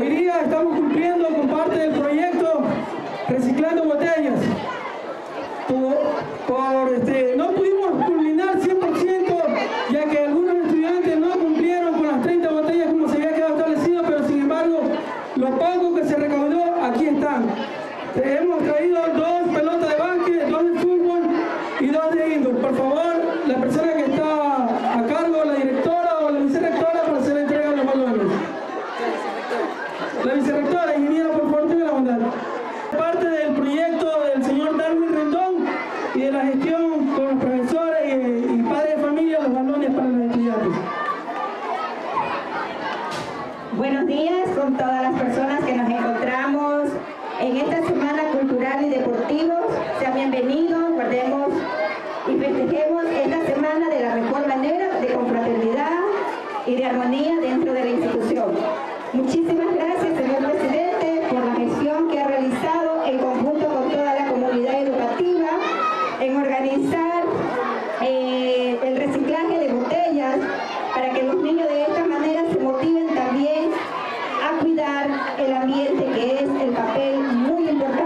Día estamos cumpliendo con parte del proyecto Reciclando Botellas. Por, este, no pudimos culminar 100% ya que algunos estudiantes no cumplieron con las 30 botellas como se había quedado establecido, pero sin embargo los pagos que se recaudó aquí están. Hemos traído dos pelotas de básquet, dos de fútbol y dos de indoor. Por favor, la persona que está a cargo, la directora o la vicerrectora para hacer la entrega de los balones. La vicerrectora, ingeniera, por favor, tenga la bondad. Parte del proyecto del señor Darwin Rendón y de la gestión con los profesores y, y padres de familia, los balones para los estudiantes. Buenos días con todas las personas que nos encontramos en esta Semana Cultural y Deportivos. Sean bienvenidos, guardemos y festejemos esta semana de la mejor manera, de confraternidad y de armonía dentro de la institución. Muchísimas gracias, cuidar el ambiente que es el papel muy importante